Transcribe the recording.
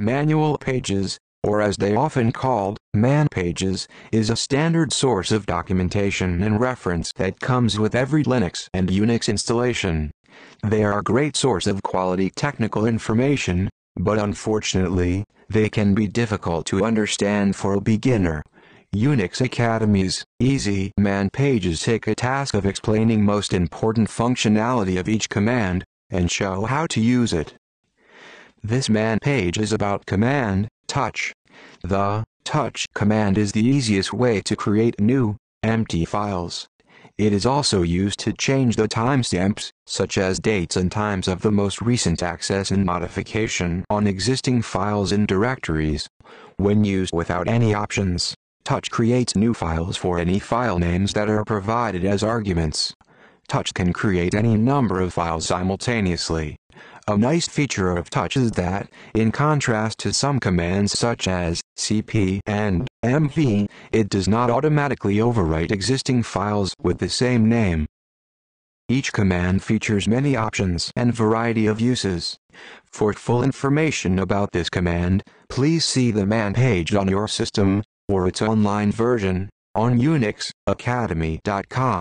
Manual pages, or as they often called, man pages, is a standard source of documentation and reference that comes with every Linux and Unix installation. They are a great source of quality technical information, but unfortunately, they can be difficult to understand for a beginner. Unix Academy's Easy Man pages take a task of explaining most important functionality of each command, and show how to use it. This man page is about command, touch. The touch command is the easiest way to create new, empty files. It is also used to change the timestamps, such as dates and times of the most recent access and modification on existing files in directories. When used without any options, Touch creates new files for any file names that are provided as arguments. Touch can create any number of files simultaneously. A nice feature of Touch is that, in contrast to some commands such as cp and mv, it does not automatically overwrite existing files with the same name. Each command features many options and variety of uses. For full information about this command, please see the man page on your system, or its online version, on unixacademy.com.